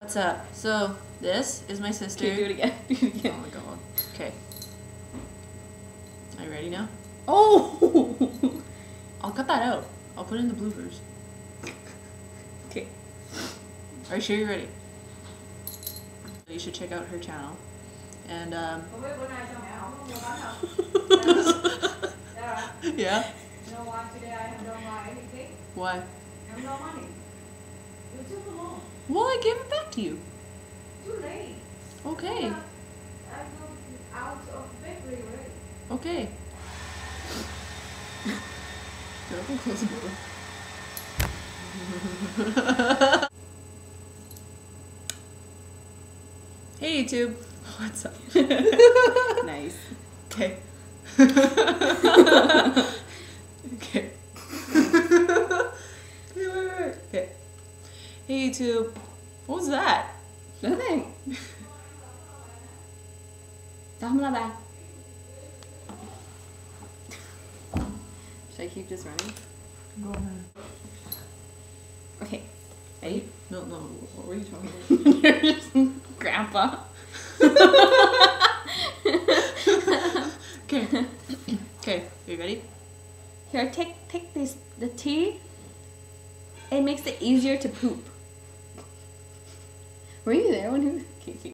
What's up? So this is my sister. Okay, do it again. Do it Oh again. my god. Okay. Are you ready now? Oh. I'll cut that out. I'll put in the bloopers. okay. Are you sure you're ready? You should check out her channel. And um Không biết bữa nay sao mẹ không có mua bánh không? Yeah? you know why today I have no buy anything? Why? I have no money. You took them all. Well I gave it back to you. Too late. Okay. I go out of bakery already. Okay. Get up and close the door. hey YouTube. What's up? nice. Okay. okay. Okay. Hey YouTube. What was that? Nothing. Là bà. Should I keep just running? Go ahead. Okay. Ready? No, no. What were you talking about? You're just grandpa. Okay. okay. Are you ready? Here, take take this the tea. It makes it easier to poop. Were you there when he? Okay.